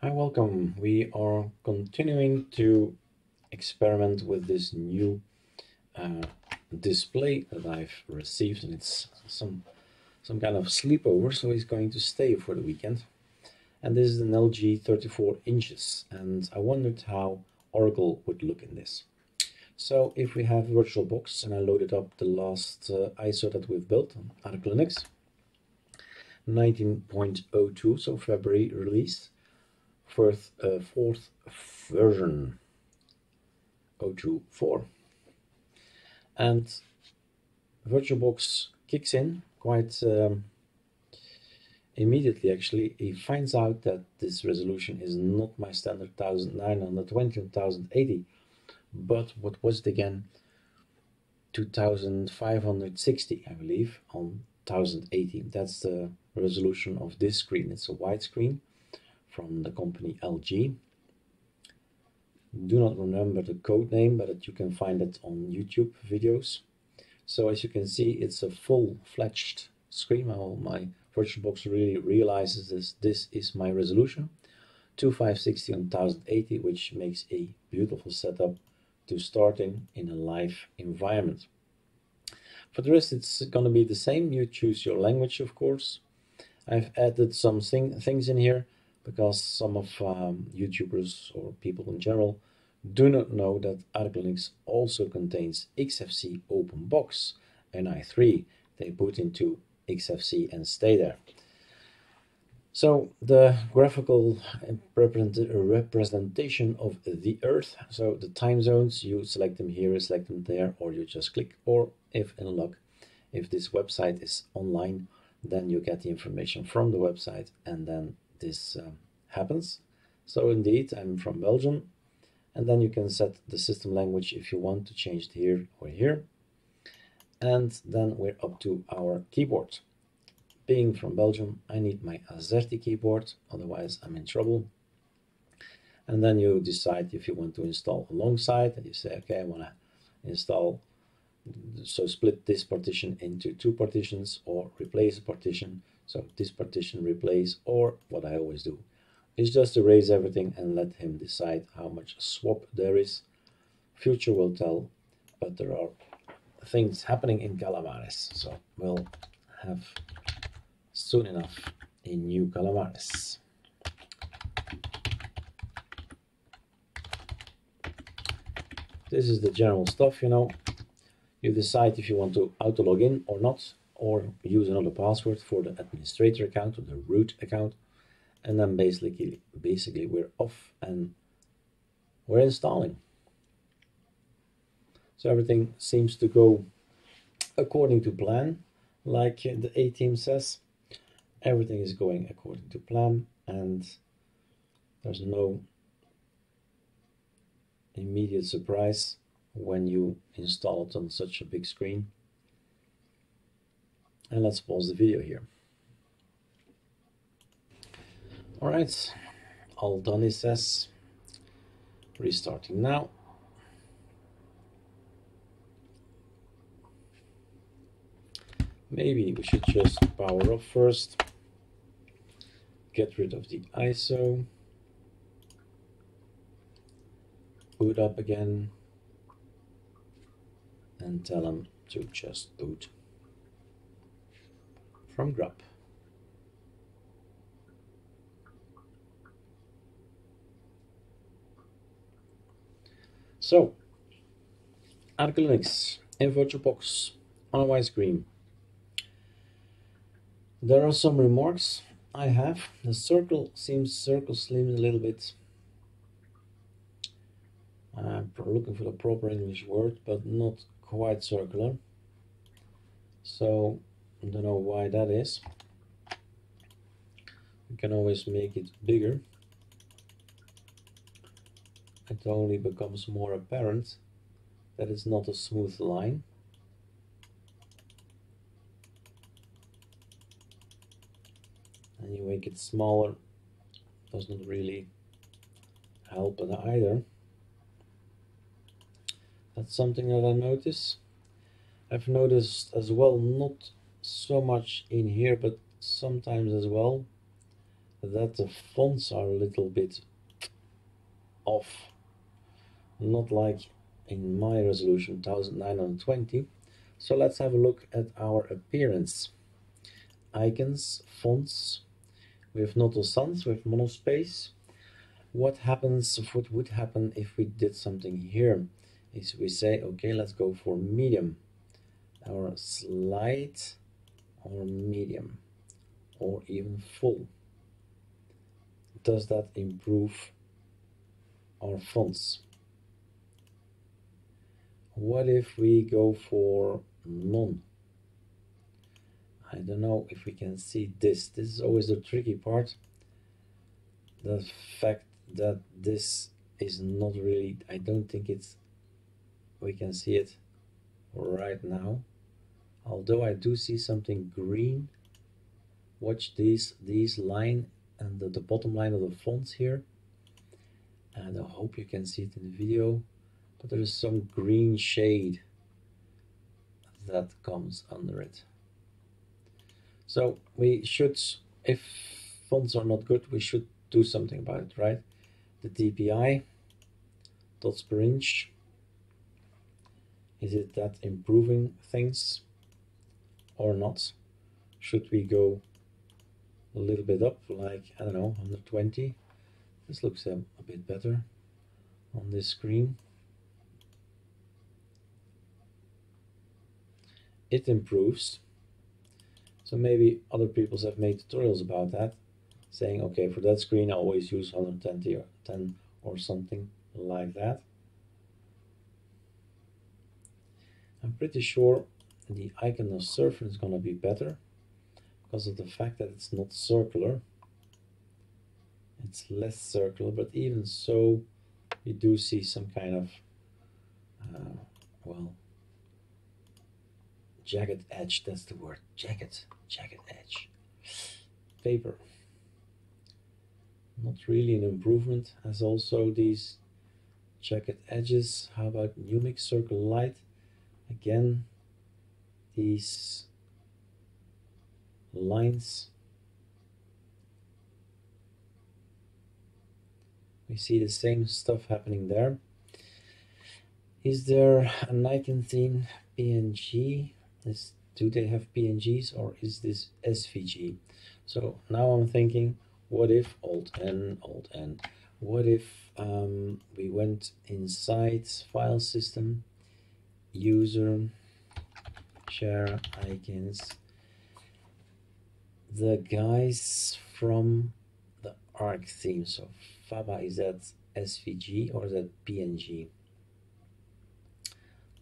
Hi, welcome. We are continuing to experiment with this new uh, display that I've received, and it's some some kind of sleepover, so he's going to stay for the weekend. And this is an LG 34 inches, and I wondered how Oracle would look in this. So if we have VirtualBox, and I loaded up the last uh, ISO that we've built on ArcoLinux, 19.02, so February release, fourth, uh, fourth version, 024. And VirtualBox kicks in quite um, immediately actually. He finds out that this resolution is not my standard 1920 and 1080, but what was it again? 2560, I believe, on 1080. That's the resolution of this screen. It's a widescreen from the company LG. Do not remember the code name, but you can find it on YouTube videos. So as you can see, it's a full-fledged screen. Well, my VirtualBox really realizes this. This is my resolution, 2560 on 1080, which makes a beautiful setup to starting in a live environment. For the rest, it's going to be the same. You choose your language, of course. I've added some thing, things in here because some of um, YouTubers or people in general do not know that Arco also contains XFC OpenBox and i3 they put into XFC and stay there. So the graphical representation of the Earth, so the time zones, you select them here, select them there, or you just click, or if in luck, if this website is online, then you get the information from the website and then this um, happens. So indeed, I'm from Belgium, and then you can set the system language if you want to change it here or here. And then we're up to our keyboard. Being from Belgium, I need my AZERTY keyboard, otherwise I'm in trouble. And then you decide if you want to install alongside, and you say, okay, I want to install, so split this partition into two partitions or replace a partition. So this partition replace, or what I always do, is just erase everything and let him decide how much swap there is. Future will tell, but there are things happening in Calamares, so we'll have soon enough a new Calamares. This is the general stuff, you know. You decide if you want to auto log in or not, or use another password for the administrator account or the root account. And then basically basically we're off and we're installing. So everything seems to go according to plan like the A team says. Everything is going according to plan and there's no immediate surprise when you install it on such a big screen and let's pause the video here all right, all done, it says. Restarting now. Maybe we should just power off first. Get rid of the ISO. Boot up again. And tell them to just boot from grub. So, ArcoLinux in VirtualBox on a widescreen. There are some remarks I have. The circle seems circle slim a little bit. I'm looking for the proper English word, but not quite circular. So I don't know why that is. We can always make it bigger it only becomes more apparent that it's not a smooth line. And you make it smaller, doesn't really help either. That's something that I notice. I've noticed as well, not so much in here, but sometimes as well, that the fonts are a little bit off. Not like in my resolution 1920 so let's have a look at our appearance. Icons fonts we have Noto Sans, we have monospace. What happens what would happen if we did something here? Is we say okay let's go for medium. Our slight or medium or even full. Does that improve our fonts what if we go for none? I don't know if we can see this. This is always the tricky part. The fact that this is not really I don't think it's we can see it right now although I do see something green watch these these line and the, the bottom line of the fonts here. And I hope you can see it in the video. But there is some green shade that comes under it. So we should if fonts are not good we should do something about it right? The DPI dots per inch. Is it that improving things or not should we go a little bit up like I don't know 120 this looks a, a bit better on this screen. It improves. So maybe other people have made tutorials about that saying okay for that screen I always use 120 or 10 or something like that. I'm pretty sure the icon of Surfn is going to be better because of the fact that it's not circular. It's less circular but even so you do see some kind of uh, well jagged edge. That's the word jagged jagged edge. Paper not really an improvement as also these jagged edges. How about Numix circle light? Again these lines. We see the same stuff happening there. Is there a Nikon theme PNG is do they have PNGs or is this SVG so now I'm thinking what if alt N alt N what if um, we went inside file system user share icons the guys from the arc theme. So Faba is that svg or that png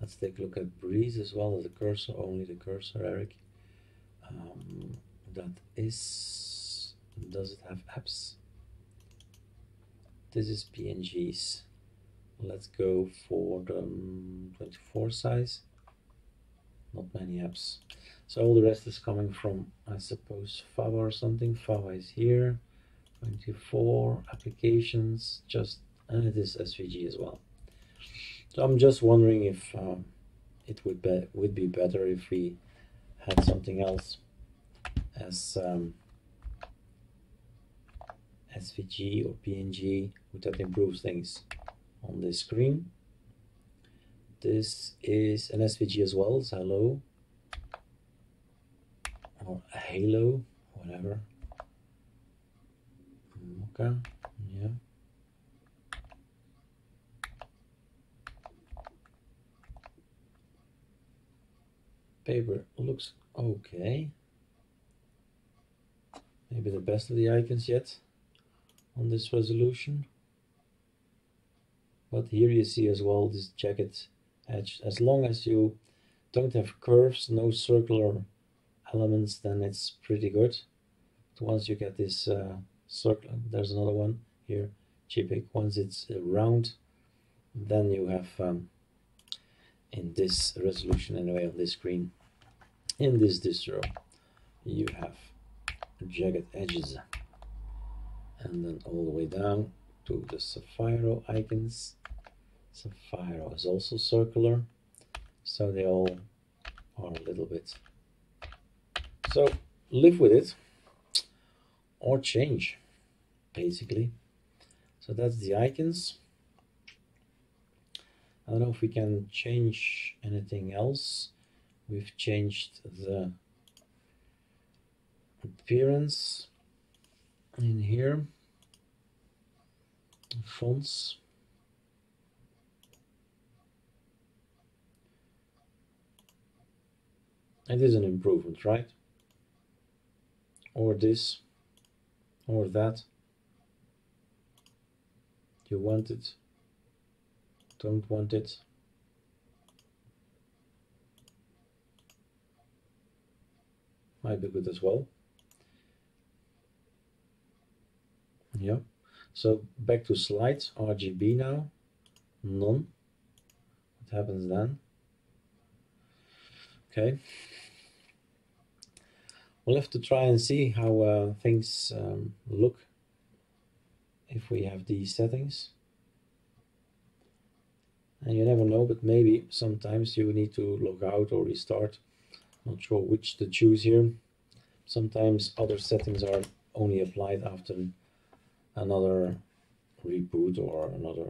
let's take a look at breeze as well as the cursor only the cursor eric. Um, that is does it have apps? This is pngs let's go for the 24 size not many apps. So all the rest is coming from I suppose Faba or something. Faba is here. 24 applications. Just and it is SVG as well. So I'm just wondering if um, it would be would be better if we had something else as um, SVG or PNG would that improve things on the screen. This is an SVG as well, it's hello or a halo, whatever. Mm, okay, yeah. Paper looks okay. Maybe the best of the icons yet on this resolution but here you see as well this jagged edge. As long as you don't have curves no circular elements then it's pretty good. But once you get this uh, circle there's another one here JPEG once it's uh, round then you have um, in this resolution anyway on this screen in this distro you have jagged edges. And then all the way down to the Sapphire icons. Saphiro is also circular, so they all are a little bit. So live with it or change. basically. So that's the icons. I don't know if we can change anything else. We've changed the appearance in here. Fonts. It is an improvement, right? Or this, or that. You want it, don't want it. Might be good as well. Yeah. So back to slides, RGB now, none. What happens then? Okay. We'll have to try and see how uh, things um, look if we have these settings. And you never know, but maybe sometimes you need to log out or restart. Not sure which to choose here. Sometimes other settings are only applied after another reboot or another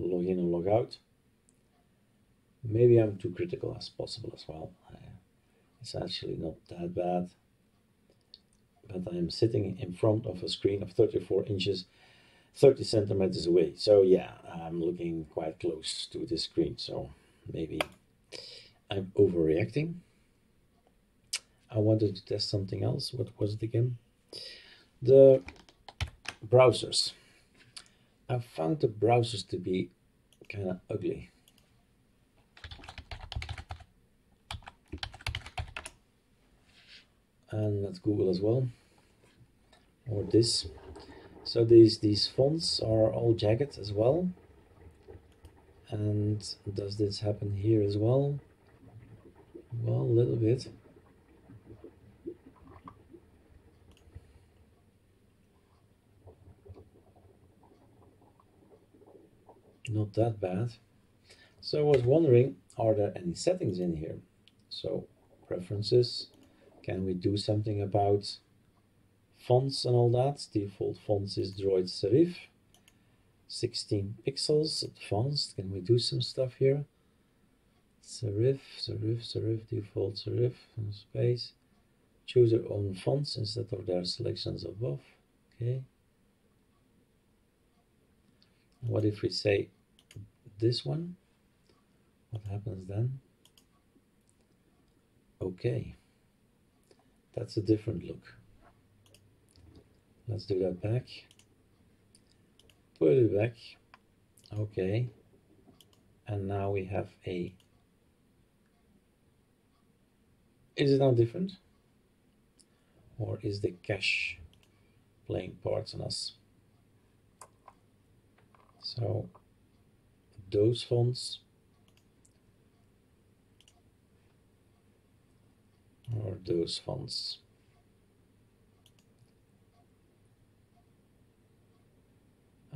login and log out. Maybe I'm too critical as possible as well. It's actually not that bad. But I'm sitting in front of a screen of 34 inches 30 centimeters away. So yeah, I'm looking quite close to the screen. So maybe I'm overreacting. I wanted to test something else. What was it again? The browsers. I found the browsers to be kind of ugly. And let's Google as well. Or this. So these these fonts are all jagged as well. And does this happen here as well? Well, a little bit. not that bad. So I was wondering, are there any settings in here? So preferences, can we do something about fonts and all that? Default fonts is Droid Serif. 16 pixels advanced. Can we do some stuff here? Serif, serif, serif, default serif, space. Choose your own fonts instead of their selections above. Okay. What if we say this one? What happens then? Okay. That's a different look. Let's do that back. Put it back. Okay. And now we have a... Is it now different? Or is the cache playing parts on us? So those fonts or those fonts.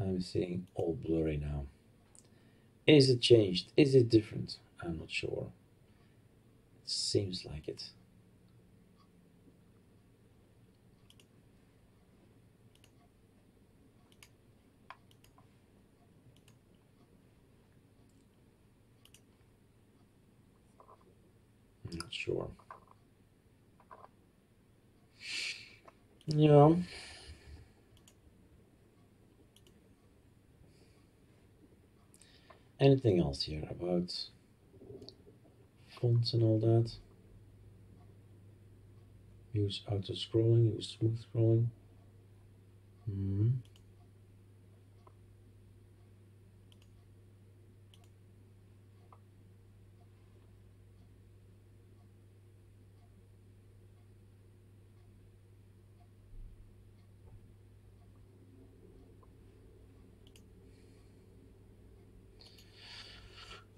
I'm seeing all blurry now. Is it changed? Is it different? I'm not sure. It seems like it. Not sure. Yeah. Anything else here about fonts and all that? Use auto scrolling, use smooth scrolling. Mm -hmm.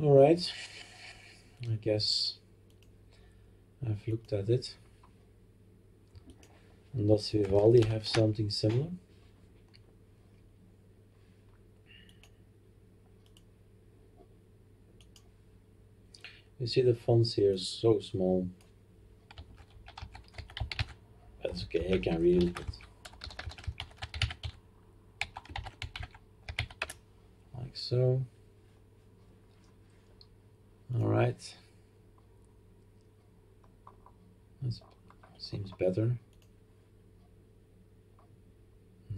All right, I guess I've looked at it. And does Vivaldi have something similar? You see the fonts here is so small. That's okay, I can read it. Like so. Right. That seems better.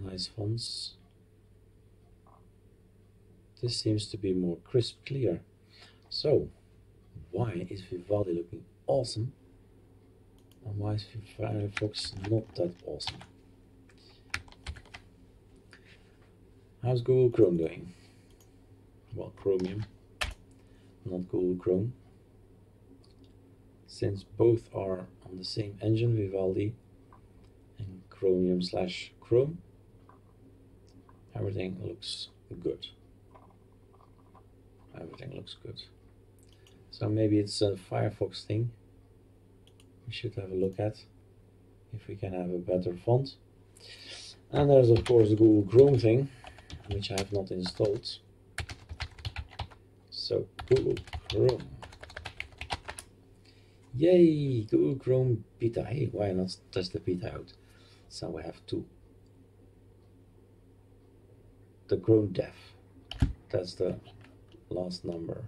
Nice fonts. This seems to be more crisp clear. So, why is Vivaldi looking awesome? And why is Firefox not that awesome? How's Google Chrome doing? Well, Chromium, not Google Chrome. Since both are on the same engine, Vivaldi and Chromium slash Chrome, everything looks good. Everything looks good. So maybe it's a Firefox thing. We should have a look at if we can have a better font. And there's of course the Google Chrome thing which I have not installed. So Google Chrome. Yay, Google Chrome beta. Hey, why not test the beta out? So we have two. The Chrome dev. That's the last number.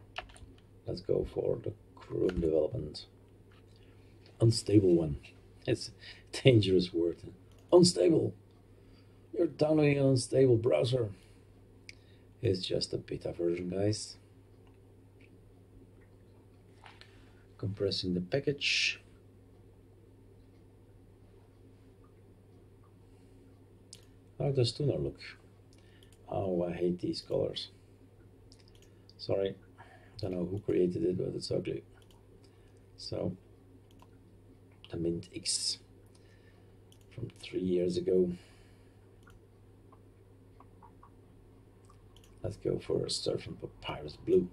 Let's go for the Chrome development. Unstable one. It's a dangerous word. Unstable. You're downloading an unstable browser. It's just a beta version, guys. Compressing the package. How does Tuner look? Oh, I hate these colors. Sorry, I don't know who created it, but it's ugly. So, the Mint X from three years ago. Let's go for a Surfn Papyrus Blue.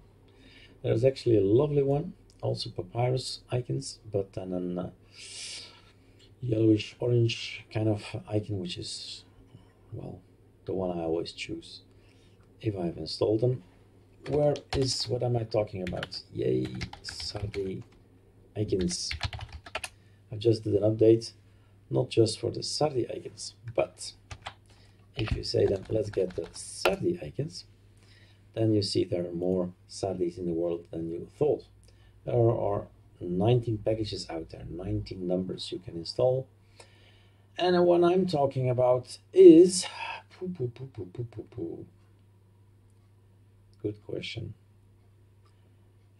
There's actually a lovely one, also papyrus icons, but then an uh, yellowish orange kind of icon, which is, well, the one I always choose if I've installed them. Where is, what am I talking about? Yay, Sardi icons. I've just did an update, not just for the Sardi icons, but if you say then let's get the Sardi icons, then you see there are more Sardis in the world than you thought. There are 19 packages out there, 19 numbers you can install. And what I'm talking about is Good question.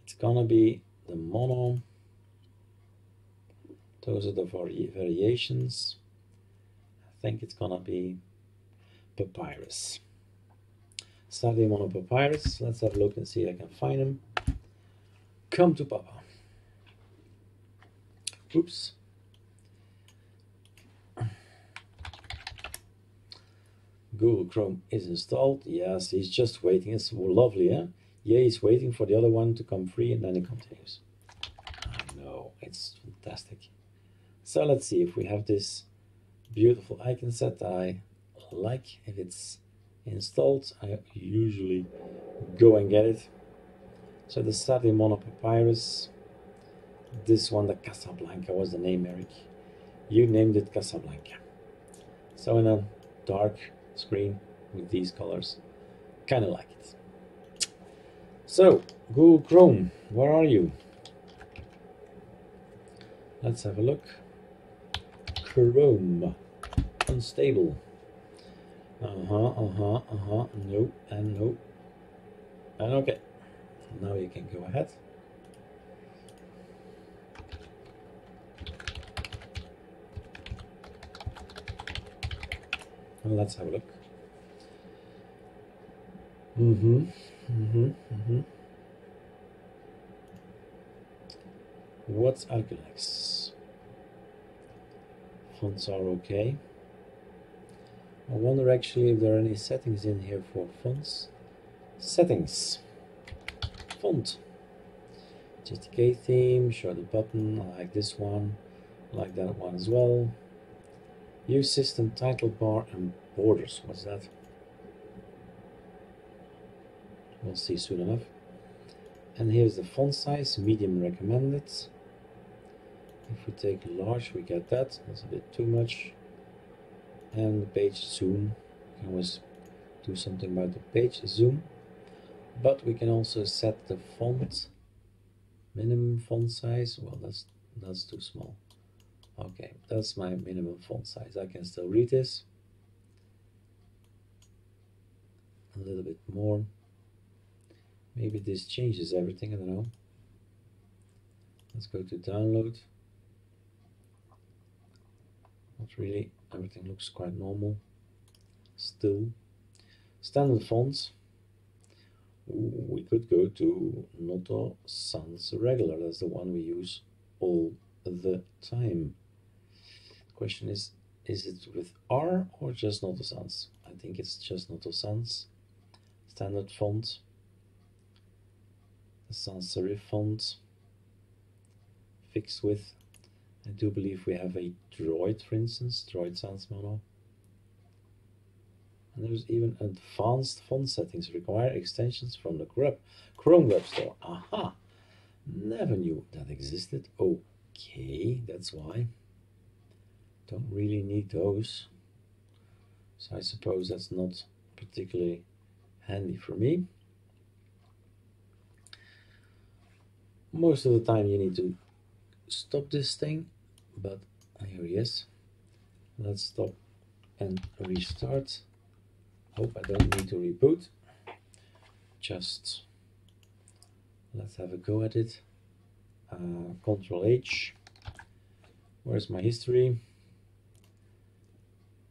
It's gonna be the mono. Those are the vari variations. I think it's gonna be papyrus. Sardi monopapyrus. Let's have a look and see if I can find them. Come to Papa. Oops. Google Chrome is installed. Yes, he's just waiting. It's lovely, eh? Yeah, he's waiting for the other one to come free and then it continues. I know, it's fantastic. So let's see if we have this beautiful icon set I like, if it's installed, I usually go and get it. So the Sardi Mono Papyrus, this one, the Casablanca was the name, Eric. You named it Casablanca. So in a dark screen with these colors, kind of like it. So, Google Chrome, where are you? Let's have a look. Chrome, unstable. Uh-huh, uh-huh, uh-huh, nope, and nope. And okay. Now you can go ahead. And let's have a look. Mm-hmm, mm-hmm, mm-hmm. What's Alkalex? Fonts are okay. I wonder actually if there are any settings in here for fonts. Settings. Font. GTK theme, show the button, I like this one, I like that one as well. Use system title bar and borders, what's that? We'll see soon enough. And here's the font size, medium recommended. If we take large, we get that, that's a bit too much and the page zoom. You can always do something about the page zoom. But we can also set the font minimum font size. Well that's that's too small. Okay that's my minimum font size. I can still read this. A little bit more. Maybe this changes everything I don't know. Let's go to download. Not really. Everything looks quite normal. Still. Standard fonts we could go to Noto Sans Regular. That's the one we use all the time. Question is, is it with R or just Noto Sans? I think it's just Noto Sans. Standard font. Sans serif font. Fixed width. I do believe we have a Droid, for instance, Droid Sans Mono. And there's even advanced font settings require extensions from the Chrome Web Store. Aha! Never knew that existed. Okay, that's why. Don't really need those. So I suppose that's not particularly handy for me. Most of the time you need to stop this thing, but oh here he is. Let's stop and restart hope I don't need to reboot. Just let's have a go at it. Uh, control H. Where's my history?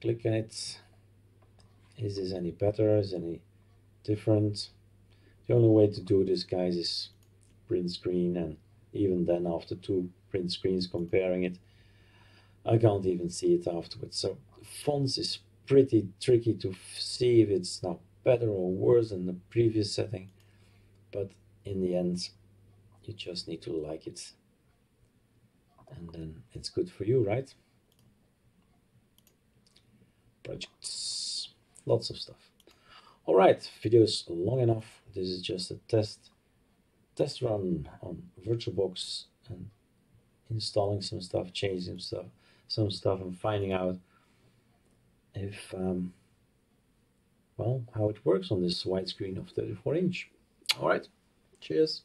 Click on it. Is this any better? Is any different? The only way to do this guys is print screen and even then after two print screens comparing it I can't even see it afterwards. So fonts is pretty tricky to see if it's now better or worse than the previous setting but in the end you just need to like it. And then it's good for you right? Projects. Lots of stuff. All right videos long enough. This is just a test test run on virtualbox and installing some stuff changing some stuff some stuff and finding out if um, well how it works on this widescreen of 34 inch. All right. Cheers